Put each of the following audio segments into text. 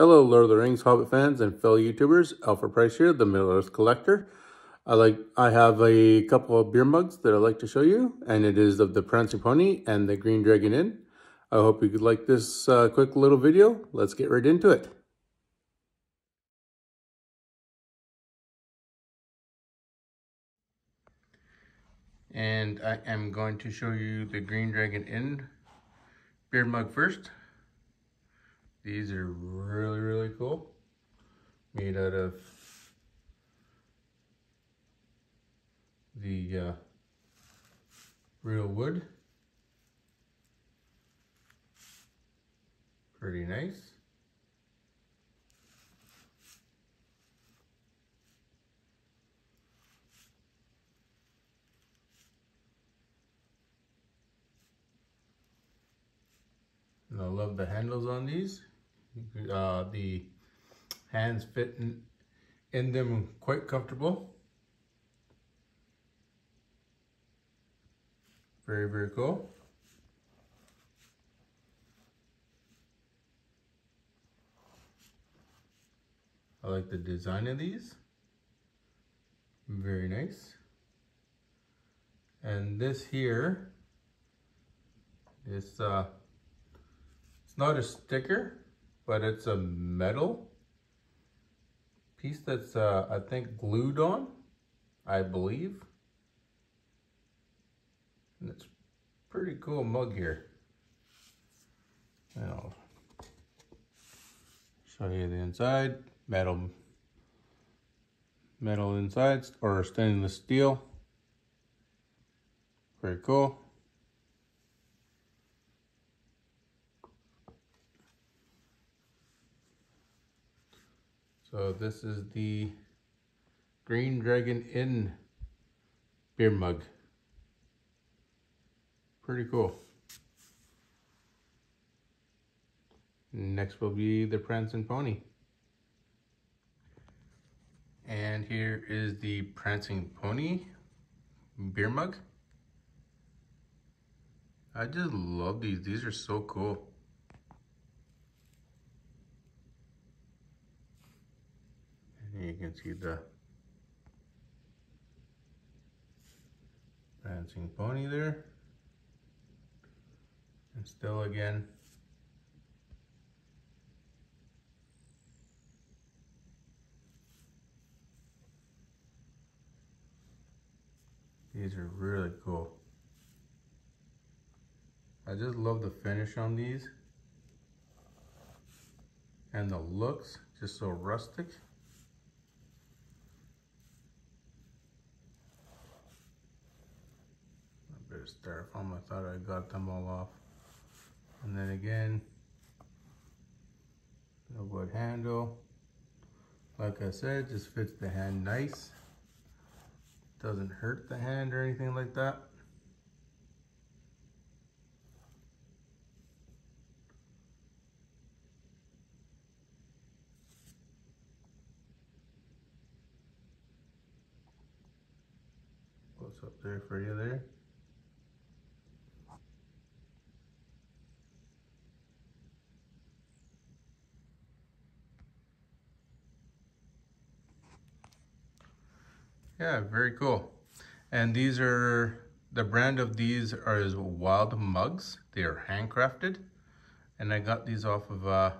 Hello, Lord of the Rings Hobbit fans and fellow YouTubers. Alfred Price here, the Middle Earth Collector. I like I have a couple of beer mugs that I'd like to show you, and it is of the Prancing Pony and the Green Dragon Inn. I hope you could like this uh, quick little video. Let's get right into it. And I am going to show you the Green Dragon Inn beer mug first. These are really, really cool. Made out of the uh, real wood. Pretty nice. And I love the handles on these. Uh, the hands fit in, in them quite comfortable. Very, very cool. I like the design of these. Very nice. And this here, this uh, it's not a sticker, but it's a metal piece that's, uh, I think, glued on, I believe. And it's pretty cool mug here. And I'll show you the inside. Metal, metal insides or stainless steel. Very cool. So this is the Green Dragon Inn beer mug. Pretty cool. Next will be the Prancing Pony. And here is the Prancing Pony beer mug. I just love these. These are so cool. you can see the prancing pony there. And still again these are really cool. I just love the finish on these. And the looks just so rustic of styrofoam. I thought I got them all off. And then again, the wood handle. Like I said, just fits the hand nice. Doesn't hurt the hand or anything like that. Up there for you there? Yeah, very cool. And these are, the brand of these are is Wild Mugs. They are handcrafted. And I got these off of uh,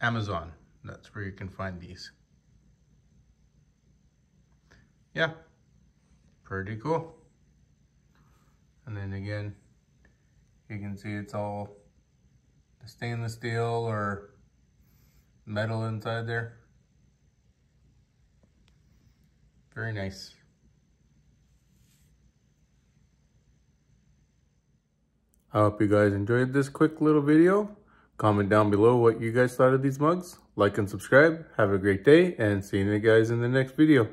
Amazon. That's where you can find these. Yeah, pretty cool. And then again, you can see it's all stainless steel or metal inside there. Very nice. I hope you guys enjoyed this quick little video. Comment down below what you guys thought of these mugs. Like and subscribe. Have a great day and see you guys in the next video.